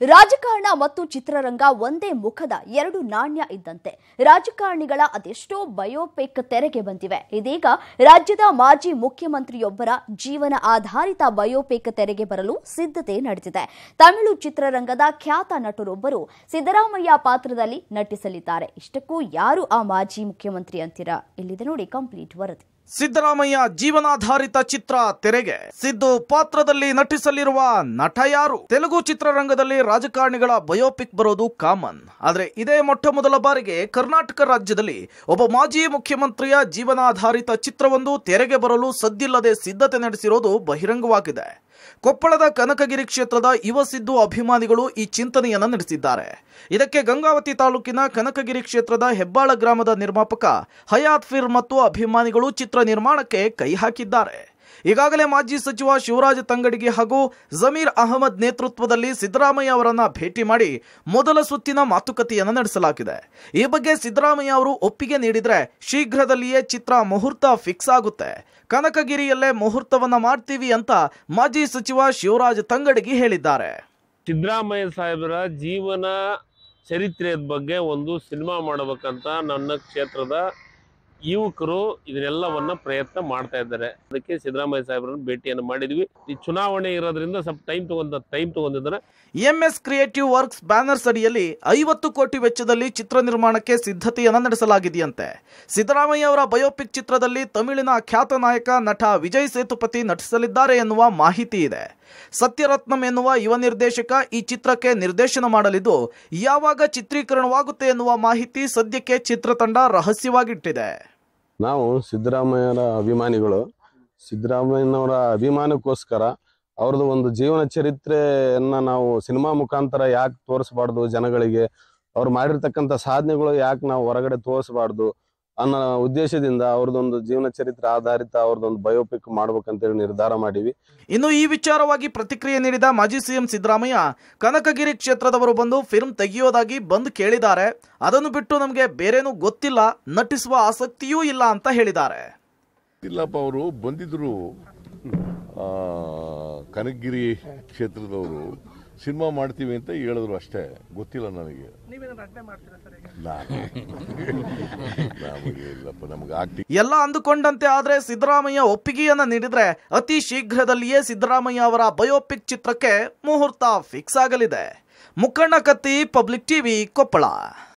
ರಾಜಕಾರಣ ಮತ್ತು ಚಿತ್ರರಂಗ ಒಂದೇ ಮುಖದ ಎರಡು ನಾಣ್ಯ ಇದ್ದಂತೆ ರಾಜಕಾರಣಿಗಳ ಅದೆಷ್ಟೋ ಬಯೋಪಿಕ್ ತೆರೆಗೆ ಬಂದಿವೆ. ಇದೀಗ ರಾಜ್ಯದ ಮಾಜಿ ಮುಖ್ಯಮಂತ್ರಿಯೊಬ್ಬರ ಜೀವನ ಆಧಾರಿತ ಬಯೋಪಿಕ್ ತೆರೆಗೆ ಬರಲು ಸಿದ್ಧತೆ ನಡೆದಿದೆ. ತಮಿಳು ಚಿತ್ರರಂಗದ ಖ್ಯಾತ ನಟರೊಬ್ಬರು ಸಿದ್ದರಾಮಯ್ಯ ಪಾತ್ರದಲ್ಲಿ ನಟಿಸಲಿದ್ದಾರೆ. ಇಷ್ಟಕ್ಕೂ ಯಾರು ಆ ಮಾಜಿ ಮುಖ್ಯಮಂತ್ರಿ ಅಂತೀರಾ? ಇಲ್ಲಿದೆ ನೋಡಿ ಕಂಪ್ಲೀಟ್ ವರದಿ. ಸಿದ್ದರಾಮಯ್ಯ ಜೀವನಾಧಾರಿತ ಚಿತ್ರ ತೆರೆಗೆ. ಸಿದ್ದು ಪಾತ್ರದಲ್ಲಿ ನಟಿಸಲಿರುವ ನಟ ಯಾರು? ತೆಲುಗು ಚಿತ್ರರಂಗದಲ್ಲಿ ರಾಜಕಾರಣಿಗಳ ಬಯೋಪಿಕ್ ಬರೋದು ಕಾಮನ್. ಆದ್ರೆ ಇದೇ ಮೊಟ್ಟ ಮೊದಲ ಬಾರಿಗೆ ಕರ್ನಾಟಕ ರಾಜ್ಯದಲ್ಲಿ ಒಬ್ಬ ಮಾಜಿ ಮುಖ್ಯಮಂತ್ರಿಯ ಜೀವನಾಧಾರಿತ ಚಿತ್ರವೊಂದು ತೆರೆಗೆ ಬರಲು ಸದ್ದಿಲ್ಲದೆ ಸಿದ್ಧತೆ ನಡೆಸಿರೋದು ಬಹಿರಂಗವಾಗಿದೆ. ಕೊಪ್ಪಳದ ಕನಕಗಿರಿ ಕ್ಷೇತ್ರದ ಯುವ ಸಿದ್ದು ಅಭಿಮಾನಿಗಳು ಈ ಚಿಂತನೆಯನ್ನು ನಡೆಸಿದ್ದಾರೆ. ಇದಕ್ಕೆ ಗಂಗಾವತಿ ತಾಲೂಕಿನ ಕನಕಗಿರಿ ಕ್ಷೇತ್ರದ ಹೆಬ್ಬಾಳ ಗ್ರಾಮದ ನಿರ್ಮಾಪಕ ಹಯಾತ್ ಫಿರ್ ಮತ್ತು ಅಭಿಮಾನಿಗಳು ಚಿತ್ರ ನಿರ್ಮಾಣಕ್ಕೆ ಕೈ ಹಾಕಿದ್ದಾರೆ. ಈಗಾಗಲೇ ಮಾಜಿ ಸಚಿವ ಶಿವರಾಜ ತಂಗಡಿಗೆ ಹಾಗೂ ಜಮೀರ್ ಅಹಮದ್ ನೇತೃತ್ವದಲ್ಲಿ ಸಿದ್ದರಾಮಯ್ಯ ಅವರನ್ನ ಭೇಟಿ ಮಾಡಿ ಮೊದಲ ಸುತ್ತಿನ ಮಾತುಕತೆಯನ್ನು ನಡೆಸಲಾಗಿದೆ. ಈ ಬಗ್ಗೆ ಸಿದ್ದರಾಮಯ್ಯ ಅವರು ಒಪ್ಪಿಗೆ ನೀಡಿದರೆ ಶೀಘ್ರದಲ್ಲಿಯೇ ಚಿತ್ರ ಮುಹೂರ್ತ ಫಿಕ್ಸ್ ಆಗುತ್ತೆ. ಕನಕಗಿರಿಯಲ್ಲೇ ಮುಹೂರ್ತವನ್ನ ಮಾಡ್ತೀವಿ ಅಂತ ಮಾಜಿ ಸಚಿವ ಶಿವರಾಜ ತಂಗಡಗಿ ಹೇಳಿದ್ದಾರೆ. ಸಿದ್ದರಾಮಯ್ಯ ಸಾಹೇಬರ ಜೀವನ ಚರಿತ್ರೆಯ ಬಗ್ಗೆ ಒಂದು ಸಿನಿಮಾ ಮಾಡಬೇಕಂತ ನನ್ನ ಕ್ಷೇತ್ರದ ಯುವಕರು ಇದನ್ನೆಲ್ಲವನ್ನ ಪ್ರಯತ್ನ ಮಾಡ್ತಾ ಇದ್ದಾರೆ. ಅದಕ್ಕೆ ಸಿದ್ದರಾಮಯ್ಯ ಸಾಹೇಬರನ್ನು ಭೇಟಿಯನ್ನು ಮಾಡಿದ್ವಿ. ಈ ಚುನಾವಣೆ ಇರೋದ್ರಿಂದ ಸ್ವಲ್ಪ ಟೈಮ್ ತಗೊಂಡ, ಟೈಮ್ ತಗೊಂಡಿದ್ದಾರೆ. ಎಂಎಸ್ ಕ್ರಿಯೇಟಿವ್ ವರ್ಕ್ಸ್ ಬ್ಯಾನರ್ಸ್ ಅಡಿಯಲ್ಲಿ ಐವತ್ತು ಕೋಟಿ ವೆಚ್ಚದಲ್ಲಿ ಚಿತ್ರ ನಿರ್ಮಾಣಕ್ಕೆ ಸಿದ್ಧತೆಯನ್ನು ನಡೆಸಲಾಗಿದೆಯಂತೆ. ಸಿದ್ದರಾಮಯ್ಯ ಅವರ ಬಯೋಪಿಕ್ ಚಿತ್ರದಲ್ಲಿ ತಮಿಳಿನ ಖ್ಯಾತ ನಾಯಕ ನಟ ವಿಜಯ್ ಸೇತುಪತಿ ನಟಿಸಲಿದ್ದಾರೆ ಎನ್ನುವ ಮಾಹಿತಿ ಇದೆ. ಸತ್ಯರತ್ನಂ ಎನ್ನುವ ಯುವ ನಿರ್ದೇಶಕ ಈ ಚಿತ್ರಕ್ಕೆ ನಿರ್ದೇಶನ ಮಾಡಲಿದ್ದು, ಯಾವಾಗ ಚಿತ್ರೀಕರಣವಾಗುತ್ತೆ ಎನ್ನುವ ಮಾಹಿತಿ ಸದ್ಯಕ್ಕೆ ಚಿತ್ರತಂಡ ರಹಸ್ಯವಾಗಿಟ್ಟಿದೆ. ನಾವು ಸಿದ್ದರಾಮಯ್ಯರ ಅಭಿಮಾನಿಗಳು. ಸಿದ್ದರಾಮಯ್ಯನವರ ಅಭಿಮಾನಕ್ಕೋಸ್ಕರ ಅವ್ರದ್ದು ಒಂದು ಜೀವನ ಚರಿತ್ರೆಯನ್ನ ನಾವು ಸಿನಿಮಾ ಮುಖಾಂತರ ಯಾಕೆ ತೋರಿಸ್ಬಾರ್ದು ಜನಗಳಿಗೆ? ಅವ್ರು ಮಾಡಿರ್ತಕ್ಕಂಥ ಸಾಧನೆಗಳು ಯಾಕೆ ನಾವು ಹೊರಗಡೆ ತೋರಿಸಬಾರ್ದು? ಅನ್ನೋ ಉದ್ದೇಶದಿಂದ ಅವ್ರದ್ದೊಂದು ಜೀವನ ಚರಿತ್ರೆ ಆಧಾರಿತ ಅವ್ರದ್ದೊಂದು ಬಯೋಪಿಕ್ ಮಾಡ್ಬೇಕಂತೇಳಿ ನಿರ್ಧಾರ ಮಾಡಿವಿ. ಇನ್ನು ಈ ವಿಚಾರವಾಗಿ ಪ್ರತಿಕ್ರಿಯೆ ನೀಡಿದ ಮಾಜಿ ಸಿಎಂ ಸಿದ್ದರಾಮಯ್ಯ ಕನಕಗಿರಿ ಕ್ಷೇತ್ರದವರು ಬಂದು ಫಿಲ್ಮ್ ತೆಗೆಯೋದಾಗಿ ಬಂದು ಕೇಳಿದ್ದಾರೆ. ಅದನ್ನು ಬಿಟ್ಟು ನಮಗೆ ಬೇರೇನೂ ಗೊತ್ತಿಲ್ಲ ನಟಿಸುವ ಆಸಕ್ತಿಯೂ ಇಲ್ಲ ಅಂತ ಹೇಳಿದ್ದಾರೆ. ಇಲ್ಲಪ್ಪ ಅವರು ಬಂದಿದ್ರು ಆ, ಕನಕಗಿರಿ ಕ್ಷೇತ್ರದವರು. ಸಿನಿಮಾ ಮಾಡ್ತೀವಿ ಅಂತ ಹೇಳಿದ್ರು ಅಷ್ಟೇ. ಗೊತ್ತಿಲ್ಲ ನನಗೆ. ನಾನು. ನಮಗೆ ಇಲ್ಲಪ್ಪ ನಮಗೆ ಆಗ್ತಿ ಎಲ್ಲ ಅಂದುಕೊಂಡಂತೆ ಆದ್ರೆ ಸಿದ್ದರಾಮಯ್ಯ ಒಪ್ಪಿಗೆಯನ್ನ ನೀಡಿದ್ರೆ ಅತಿ ಶೀಘ್ರದಲ್ಲಿಯೇ ಸಿದ್ದರಾಮಯ್ಯ ಅವರ ಬಯೋಪಿಕ್ ಚಿತ್ರಕ್ಕೆ ಮುಹೂರ್ತ ಫಿಕ್ಸ್ ಆಗಲಿದೆ. ಮುಖಂಡ ಕತ್ತಿ ಪಬ್ಲಿಕ್ ಟಿವಿ ಕೊಪ್ಪಳ.